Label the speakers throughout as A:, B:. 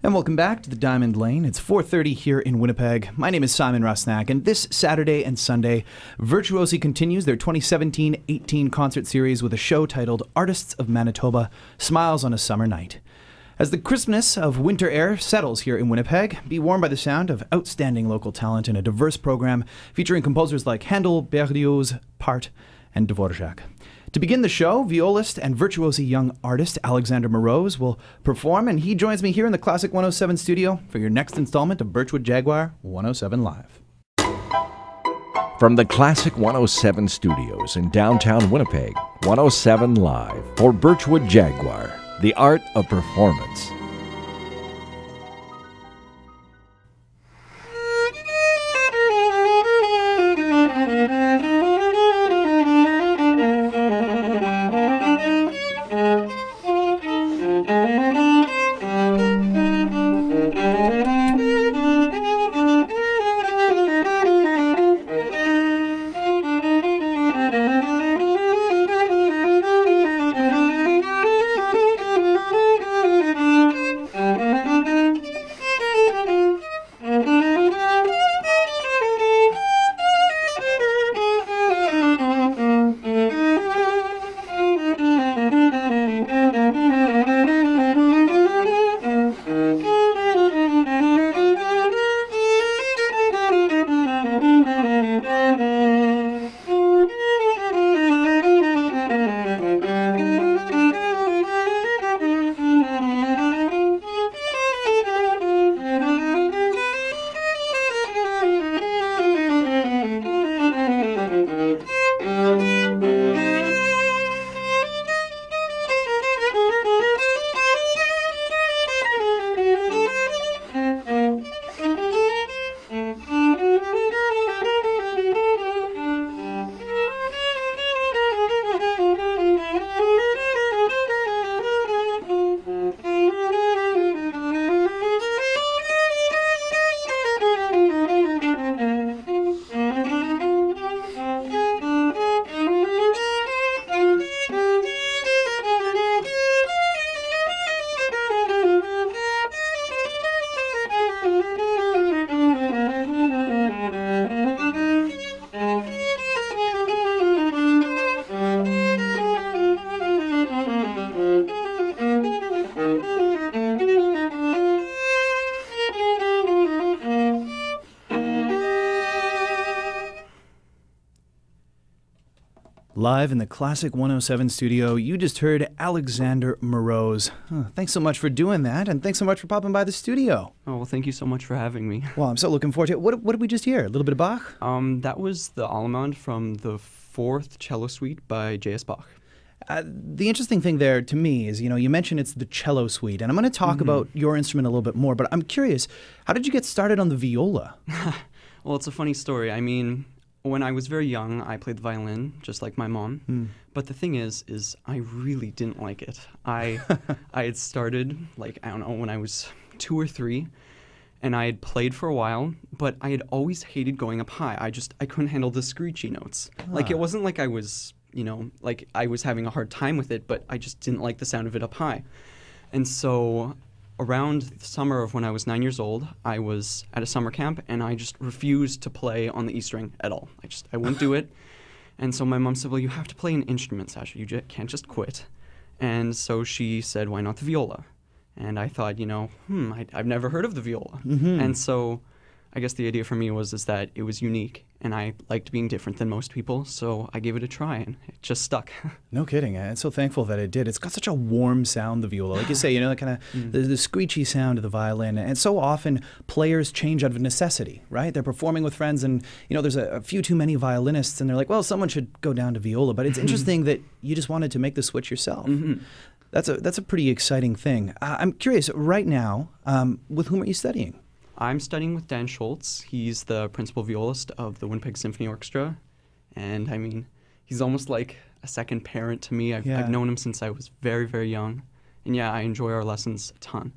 A: And welcome back to the Diamond Lane. It's 4:30 here in Winnipeg. My name is Simeon Rusnak, and this Saturday and Sunday, Virtuosi continues their 2017-18 concert series with a show titled Artists of Manitoba: Smiles on a Summer Night. As the crispness of winter air settles here in Winnipeg, be warmed by the sound of outstanding local talent in a diverse program featuring composers like Handel, Berlioz, Part, and Dvorak. To begin the show, violist and virtuosi young artist Alexander Moroz will perform, and he joins me here in the Classic 107 studio for your next installment of Birchwood Jaguar 107 Live.
B: From the Classic 107 studios in downtown Winnipeg, 107 Live for Birchwood Jaguar, the art of performance.
A: Live in the Classic 107 studio, you just heard Alexander Moroz. Huh, thanks so much for doing that, and thanks so much for popping by the studio.
C: Oh, well, thank you so much for having me.
A: Well, I'm so looking forward to it. What, what did we just hear? A little bit of Bach?
C: Um, that was the Allemande from the fourth cello suite by J.S. Bach.
A: Uh, the interesting thing there to me is, you know, you mentioned it's the cello suite, and I'm going to talk
C: Mm-hmm.
A: about your instrument a little bit more, but I'm curious, how did you get started on the viola?
C: Well, it's a funny story. I mean, when I was very young, I played the violin, just like my mom. Hmm. But the thing is, is I really didn't like it. I, I had started like I don't know when I was two or three, and I had played for a while, but I had always hated going up high. I just I couldn't handle the screechy notes. Like it ah. wasn't like I was, you know, like I was having a hard time with it, but I just didn't like the sound of it up high. And so around the summer of when I was nine years old, I was at a summer camp and I just refused to play on the E string at all. I just I wouldn't do it. And so my mom said, "Well, you have to play an instrument, Sasha. You j- can't just quit." And so she said, "Why not the viola?" And I thought, you know, hmm, I, I've never heard of the viola. And so I guess the idea for me was is that it was unique and I liked being different than most people, so I gave it a try and it just stuck.
A: No kidding. I'm so thankful that it did. It's got such a warm sound, the viola. Like you say, you know, that kind of
C: Mm.
A: the, the screechy sound of the violin. And so often players change out of necessity, right? They're performing with friends and, you know, there's a, a few too many violinists and they're like, well, someone should go down to viola. But it's interesting that you just wanted to make the switch yourself.
C: Mm-hmm.
A: That's a, that's a pretty exciting thing. Uh, I'm curious, right now, um, with whom are you studying?
C: I'm studying with Dan Scholz. He's the principal violist of the Winnipeg Symphony Orchestra. And I mean, he's almost like a second parent to me. I've,
A: Yeah.
C: I've known him since I was very, very young. And yeah, I enjoy our lessons a ton.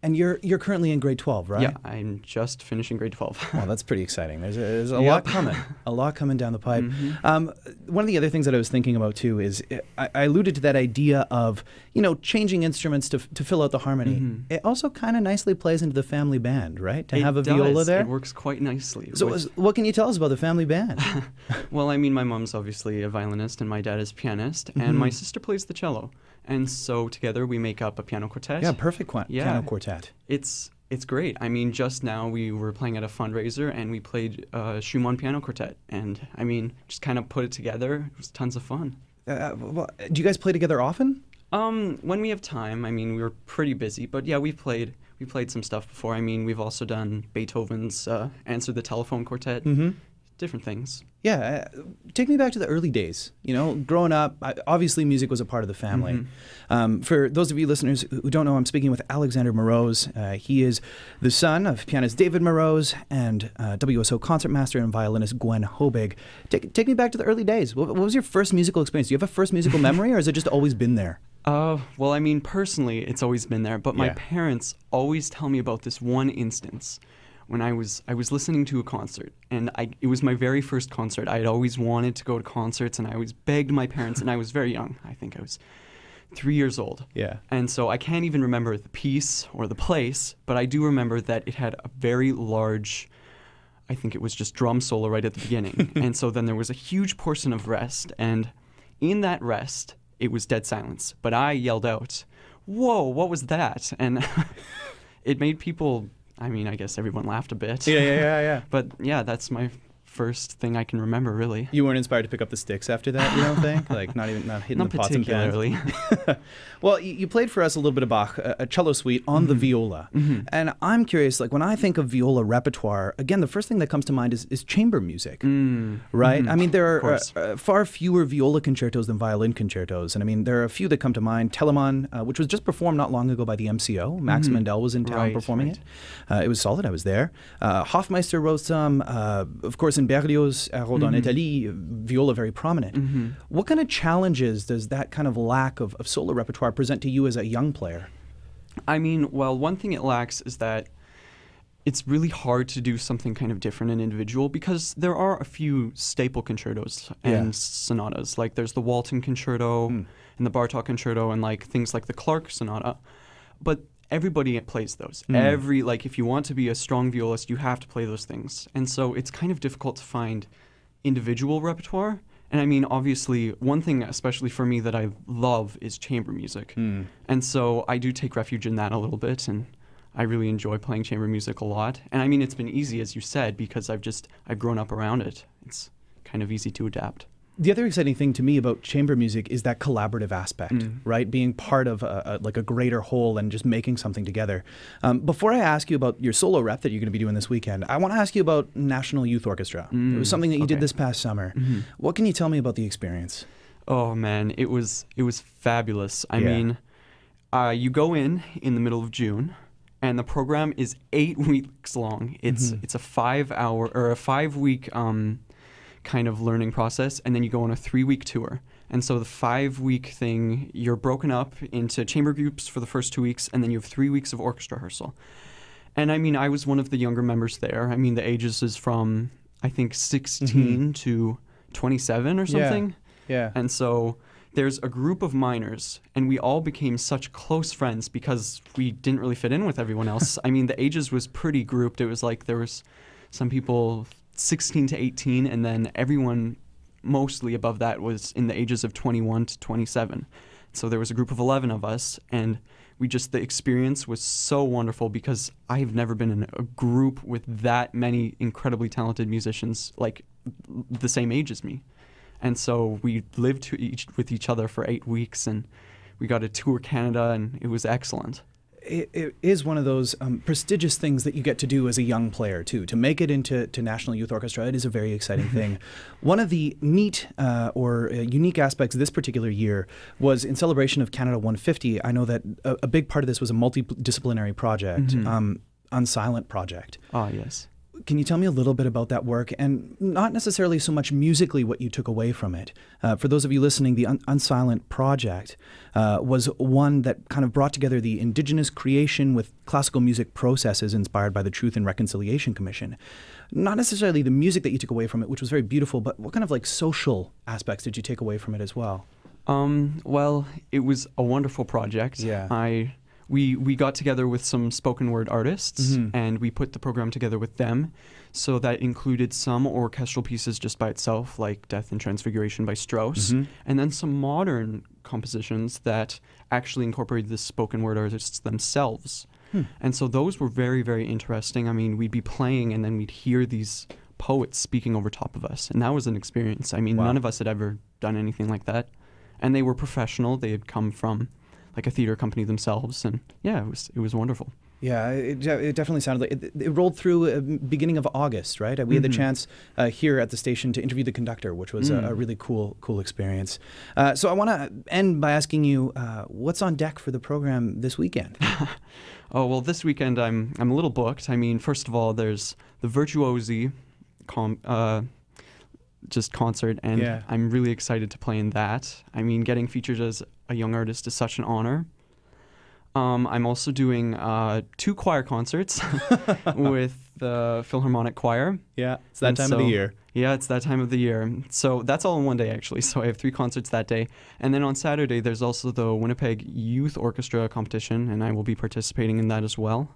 A: And you're you're currently in grade 12, right?
C: Yeah, I'm just finishing grade 12.
A: Well, that's pretty exciting. There's a, there's a
C: Yep.
A: lot coming, a lot coming down the pipe. Um, one of the other things that I was thinking about too is I, I alluded to that idea of you know changing instruments to, to fill out the harmony. It also kind of nicely plays into the family band, right? To
C: It
A: have a viola there.
C: It works quite nicely.
A: So,
C: with-
A: what can you tell us about the family band?
C: well, I mean, my mom's obviously a violinist and my dad is pianist, and
A: Mm-hmm.
C: my sister plays the cello. And so together we make up a piano quartet.
A: yeah, perfect qu-
C: Yeah.
A: piano quartet.
C: It's it's great. I mean, just now we were playing at a fundraiser and we played uh, Schumann piano quartet, and I mean, just kind of put it together. It was tons of fun.
A: Uh, well, do you guys play together often?
C: Um, when we have time, I mean, we were pretty busy, but yeah, we played we played some stuff before. I mean, we've also done Beethoven's uh, Answer the Telephone Quartet,
A: Mm-hmm.
C: Different things.
A: Yeah, uh, take me back to the early days. You know, growing up, I, obviously music was a part of the family.
C: Mm-hmm.
A: Um, for those of you listeners who don't know, I'm speaking with Alexander Moroz. Uh, he is the son of pianist David Moroz and uh, WSO concertmaster and violinist Gwen Hoebig. Take, take me back to the early days. What, what was your first musical experience? Do you have a first musical memory, or has it just always been there?
C: Uh, well, I mean, personally, it's always been there, but my
A: Yeah.
C: parents always tell me about this one instance when I was I was listening to a concert, and I it was my very first concert. I had always wanted to go to concerts, and I always begged my parents, and I was very young. I think I was three years old.
A: Yeah.
C: And so I can't even remember the piece or the place, but I do remember that it had a very large, I think it was just drum solo right at the beginning. and so then there was a huge portion of rest, and in that rest, it was dead silence. But I yelled out, Whoa, what was that? And it made people, I mean, I guess everyone laughed a bit.
A: yeah, yeah. Yeah, yeah.
C: but yeah, that's my first thing I can remember, really.
A: You weren't inspired to pick up the sticks after that, you don't think? Like not even not hitting
C: Not
A: the pots and pans.
C: particularly.
A: well, you, you played for us a little bit of Bach, a, a cello suite on
C: Mm-hmm.
A: the viola, and I'm curious. Like when I think of viola repertoire, again, the first thing that comes to mind is, is chamber music,
C: Mm,
A: right?
C: mhm,
A: I mean, there are uh, uh, far fewer viola concertos than violin concertos, and I mean, there are a few that come to mind. Telemann, uh, which was just performed not long ago by the MCO, Max
C: Mhm.
A: Mandel was in town
C: Right,
A: performing
C: right.
A: it. Uh, it was solid. I was there. Uh, Hoffmeister wrote some, uh, of course, in Berlioz, uh,
C: Mhm.
A: Italie, viola very prominent.
C: mhm.
A: What kind of challenges does that kind of lack of, of solo repertoire present to you as a young player?
C: I mean, well, one thing it lacks is that it's really hard to do something kind of different and individual because there are a few staple concertos and
A: Yeah.
C: sonatas. Like there's the Walton concerto
A: Mm.
C: and the Bartok concerto and like things like the Clarke sonata. But everybody plays those.
A: Mm.
C: Every like if you want to be a strong violist, you have to play those things. And so it's kind of difficult to find individual repertoire. And I mean, obviously, one thing, especially for me, that I love is chamber music. And so I do take refuge in that a little bit, and I really enjoy playing chamber music a lot. And I mean, it's been easy, as you said, because I've just I've grown up around it. It's kind of easy to adapt.
A: The other exciting thing to me about chamber music is that collaborative aspect,
C: Mm.
A: right? Being part of a, a, like a greater whole and just making something together. Um, before I ask you about your solo rep that you're going to be doing this weekend, I want to ask you about National Youth Orchestra. it was
C: Mm,
A: something that you did this past summer.
C: Mhm.
A: What can you tell me about the experience?
C: Oh man, it was it was fabulous. I
A: Yeah.
C: mean, uh, you go in in the middle of June, and the program is eight weeks long. It's
A: Mhm.
C: it's a five hour or a five week um, kind of learning process, and then you go on a three week tour. And so the five week thing, you're broken up into chamber groups for the first two weeks, and then you have three weeks of orchestra rehearsal. And I mean, I was one of the younger members there. I mean, the ages is from I think 16 to 27 or
A: Mm-hmm. Yeah.
C: something.
A: Yeah.
C: And so there's a group of minors, and we all became such close friends because we didn't really fit in with everyone else. I mean, the ages was pretty grouped. It was like there was some people 16 to 18, and then everyone mostly above that was in the ages of 21 to 27. So there was a group of 11 of us, and we just, the experience was so wonderful because I have never been in a group with that many incredibly talented musicians, like the same age as me. And so we lived each, with each other for eight weeks, and we got to tour Canada, and it was excellent.
A: It, it is one of those um, prestigious things that you get to do as a young player too. To make it into to National Youth Orchestra, it is a very exciting thing. One of the neat uh, or uh, unique aspects this particular year was in celebration of Canada 150. I know that a, a big part of this was a multidisciplinary project,
C: Mhm.
A: um, Unsilent project.
C: Ah, yes.
A: Can you tell me a little bit about that work and not necessarily so much musically what you took away from it? Uh, for those of you listening, the Un- Unsilent Project uh, was one that kind of brought together the indigenous creation with classical music processes inspired by the Truth and Reconciliation Commission. Not necessarily the music that you took away from it, which was very beautiful, but what kind of like social aspects did you take away from it as well?
C: Um, well, it was a wonderful project.
A: Yeah.
C: I we we got together with some spoken word artists
A: Mhm.
C: and we put the program together with them. So that included some orchestral pieces just by itself, like Death and Transfiguration by Strauss,
A: Mhm.
C: and then some modern compositions that actually incorporated the spoken word artists themselves.
A: Hmm.
C: And so those were very, very interesting. I mean, we'd be playing and then we'd hear these poets speaking over top of us. And that was an experience. I mean,
A: Wow.
C: none of us had ever done anything like that. And they were professional. They had come from like a theater company themselves. And yeah, it was it was wonderful.
A: Yeah, it, it definitely sounded like it, it rolled through uh, beginning of August, right? We had the
C: Mhm.
A: chance uh, here at the station to interview the conductor, which was a,
C: Mm.
A: a really cool, cool experience. Uh, so I want to end by asking you, uh, what's on deck for the program this weekend?
C: Oh well, this weekend I'm I'm a little booked. I mean, first of all, there's the Virtuosi, com- uh, just concert, and
A: Yeah.
C: I'm really excited to play in that. I mean, getting featured as a young artist is such an honor. Um, I'm also doing uh, two choir concerts with the Philharmonic Choir.
A: yeah, it's that
C: And
A: time of the year.
C: Yeah, it's that time of the year. So that's all in one day, actually. So I have three concerts that day. And then on Saturday, there's also the Winnipeg Youth Orchestra competition, and I will be participating in that as well.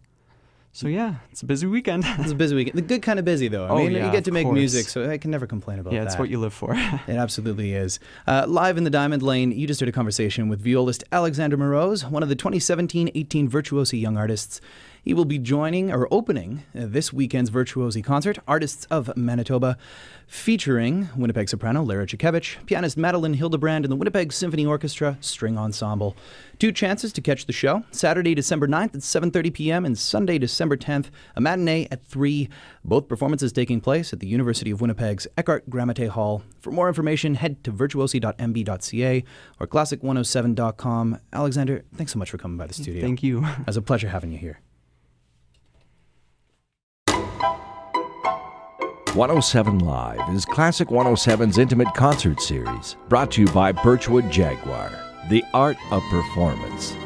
C: So yeah, it's a busy weekend.
A: It's a busy weekend. The good kind of busy, though. I
C: Oh,
A: mean, you get to make
C: course.
A: music, so I can never complain about
C: yeah,
A: that.
C: Yeah, it's what you live for.
A: It absolutely is. Uh, live in the Diamond Lane, you just heard a conversation with violist Alexander Moroz, one of the 2017 18 Virtuosi Young Artists. He will be joining or opening uh, this weekend's Virtuosi concert, Artists of Manitoba, featuring Winnipeg soprano Lara Ciekiewicz, pianist Madeline Hildebrand, and the Winnipeg Symphony Orchestra String Ensemble. Two chances to catch the show Saturday, December 9th at 7.30 p.m., and Sunday, December 10th, a matinee at 3. Both performances taking place at the University of Winnipeg's Eckhardt-Gramatté Hall. For more information, head to virtuosi.mb.ca or classic107.com. Alexander, thanks so much for coming by the studio.
C: Thank you.
A: It was a pleasure having you here.
B: 107 Live is Classic 107's intimate concert series, brought to you by Birchwood Jaguar, the art of performance.